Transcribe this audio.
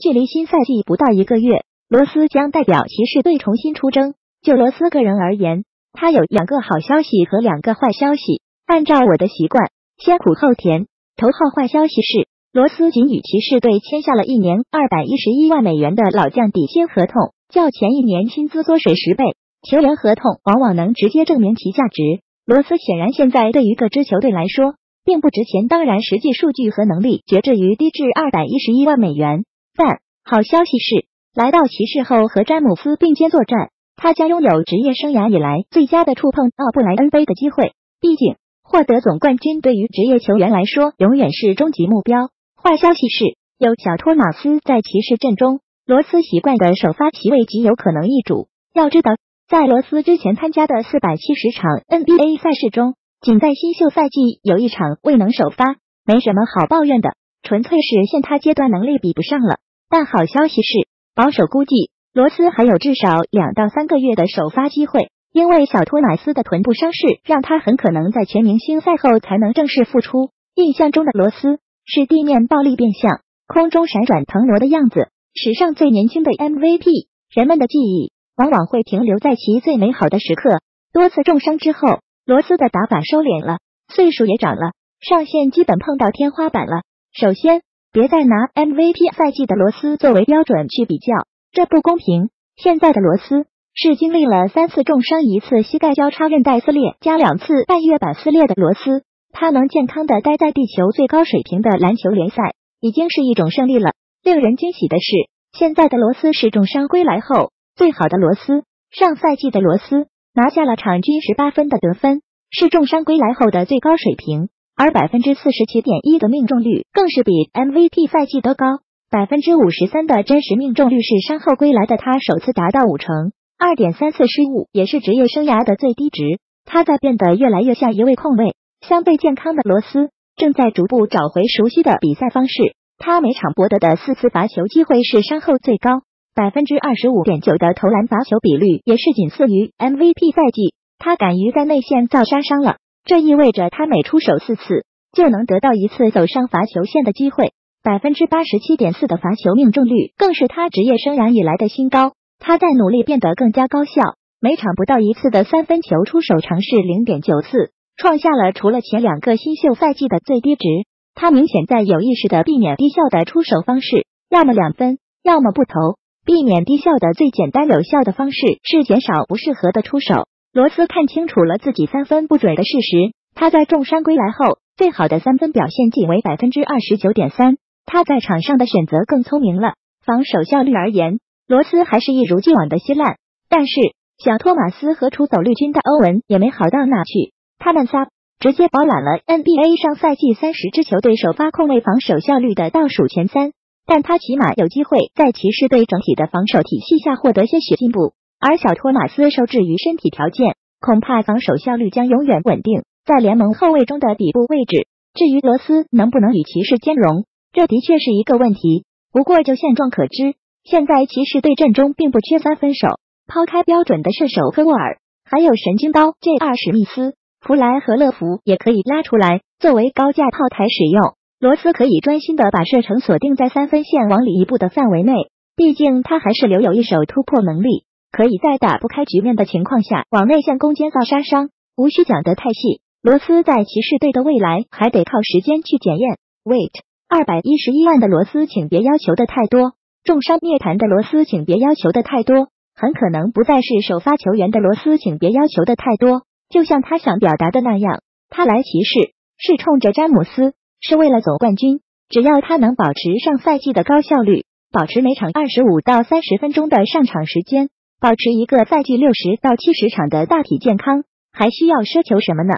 距离新赛季不到一个月，罗斯将代表骑士队重新出征。就罗斯个人而言，他有两个好消息和两个坏消息。按照我的习惯，先苦后甜。头号坏消息是，罗斯仅与骑士队签下了一年二百一十一万美元的老将底薪合同，较前一年薪资缩水十倍。球员合同往往能直接证明其价值。罗斯显然现在对于各支球队来说并不值钱，当然实际数据和能力绝至于低至二百一十一万美元。但好消息是，来到骑士后和詹姆斯并肩作战，他将拥有职业生涯以来最佳的触碰奥布莱恩杯的机会。毕竟，获得总冠军对于职业球员来说永远是终极目标。坏消息是，有小托马斯在骑士阵中，罗斯习惯的首发席位极有可能易主。要知道，在罗斯之前参加的四百七十场 NBA 赛事中，仅在新秀赛季有一场未能首发，没什么好抱怨的，纯粹是现他阶段能力比不上了。但好消息是，保守估计，罗斯还有至少两到三个月的首发机会，因为小托马斯的臀部伤势让他很可能在全明星赛后才能正式复出。印象中的罗斯是地面暴力变相，空中闪转腾挪的样子，史上最年轻的 MVP。人们的记忆往往会停留在其最美好的时刻。多次重伤之后，罗斯的打法收敛了，岁数也长了，上限基本碰到天花板了。首先。别再拿 MVP 赛季的罗斯作为标准去比较，这不公平。现在的罗斯是经历了三次重伤、一次膝盖交叉韧带撕裂加两次半月板撕裂的罗斯，他能健康的待在地球最高水平的篮球联赛，已经是一种胜利了。令人惊喜的是，现在的罗斯是重伤归来后最好的罗斯。上赛季的罗斯拿下了场均十八分的得分，是重伤归来后的最高水平。而百分之四十七点一的命中率更是比 MVP 赛季都高，百分之五十三的真实命中率是伤后归来的他首次达到五成，二点三次失误也是职业生涯的最低值。他在变得越来越像一位控卫，相对健康的罗斯正在逐步找回熟悉的比赛方式。他每场博得的四次罚球机会是伤后最高，百分之二十五点九的投篮罚球比率也是仅次于 MVP 赛季。他敢于在内线造杀伤了。这意味着他每出手四次就能得到一次走上罚球线的机会，百分之八十七点四的罚球命中率更是他职业生涯以来的新高。他在努力变得更加高效，每场不到一次的三分球出手尝试零点九次，创下了除了前两个新秀赛季的最低值。他明显在有意识的避免低效的出手方式，要么两分，要么不投。避免低效的最简单有效的方式是减少不适合的出手。罗斯看清楚了自己三分不准的事实。他在重伤归来后，最好的三分表现仅为百分之二十九点三。他在场上的选择更聪明了。防守效率而言，罗斯还是一如既往的稀烂。但是小托马斯和出走绿军的欧文也没好到哪去。他们仨直接包揽了 NBA 上赛季三十支球队首发控卫防守效率的倒数前三。但他起码有机会在骑士队整体的防守体系下获得些许进步。而小托马斯受制于身体条件，恐怕防守效率将永远稳定在联盟后卫中的底部位置。至于罗斯能不能与骑士兼容，这的确是一个问题。不过就现状可知，现在骑士队阵中并不缺三分手。抛开标准的射手科沃尔，还有神经刀 J 二史密斯、弗莱和乐福也可以拉出来作为高价炮台使用。罗斯可以专心的把射程锁定在三分线往里一步的范围内，毕竟他还是留有一手突破能力。可以在打不开局面的情况下往内线攻坚造杀伤，无需讲得太细。罗斯在骑士队的未来还得靠时间去检验。Wait，二百一十一万的罗斯，请别要求的太多。重伤灭坛的罗斯，请别要求的太多。很可能不再是首发球员的罗斯，请别要求的太多。就像他想表达的那样，他来骑士是冲着詹姆斯，是为了总冠军。只要他能保持上赛季的高效率，保持每场二十五到三十分钟的上场时间。保持一个赛季六十到七十场的大体健康，还需要奢求什么呢？